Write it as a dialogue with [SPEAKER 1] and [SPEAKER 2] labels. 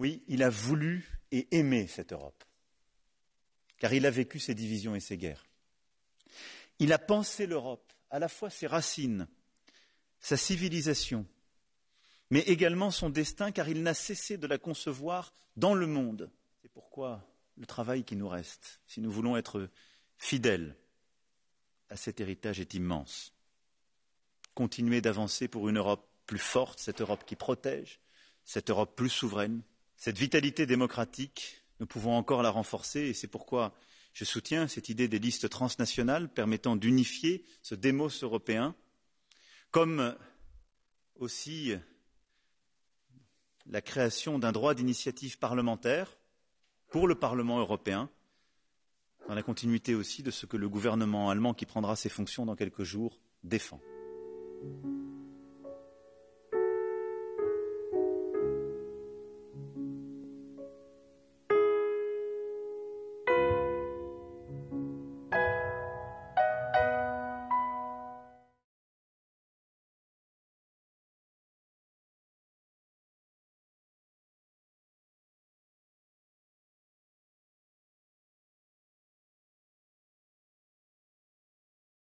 [SPEAKER 1] Oui, il a voulu et aimé cette Europe, car il a vécu ses divisions et ses guerres. Il a pensé l'Europe, à la fois ses racines, sa civilisation, mais également son destin, car il n'a cessé de la concevoir dans le monde. C'est pourquoi le travail qui nous reste, si nous voulons être fidèles à cet héritage, est immense. Continuer d'avancer pour une Europe plus forte, cette Europe qui protège, cette Europe plus souveraine, cette vitalité démocratique, nous pouvons encore la renforcer et c'est pourquoi je soutiens cette idée des listes transnationales permettant d'unifier ce démos européen, comme aussi la création d'un droit d'initiative parlementaire pour le Parlement européen, dans la continuité aussi de ce que le gouvernement allemand qui prendra ses fonctions dans quelques jours défend.